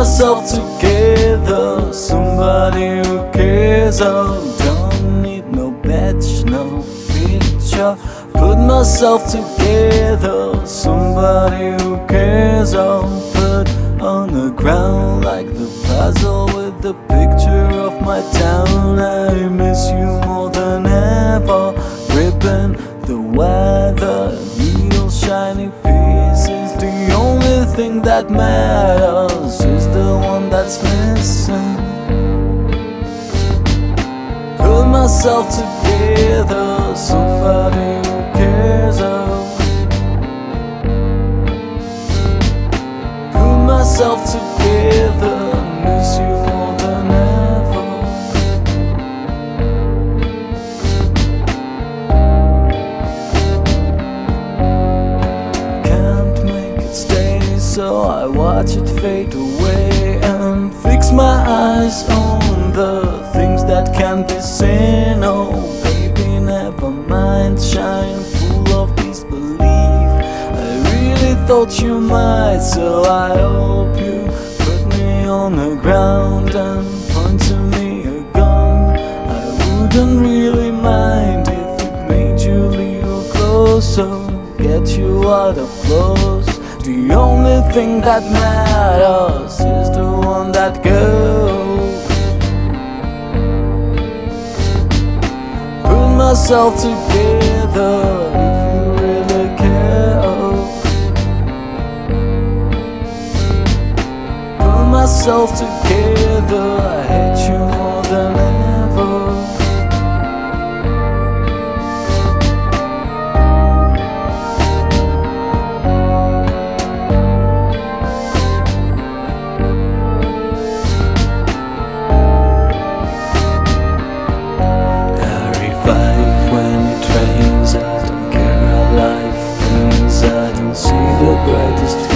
myself together, somebody who cares. Oh, don't need no badge, no feature. Put myself together, somebody who cares. Oh, put on the ground like the puzzle with the picture of my town. I miss you more than ever. Ripping the weather, real shiny pieces. The only thing that matters that's missing. Pull myself together, somebody who cares. Oh. Put myself together, miss you more than ever. Can't make it stay, so I watch it fade away my eyes on the things that can't be seen. Oh, baby, never mind, shine full of disbelief. I really thought you might, so I hope you put me on the ground and point to me a gun. I wouldn't really mind if it made you a little closer, get you out of clothes. The only thing that matters is the one that goes. Put myself together if you really care. Put myself together, I hate you gladdest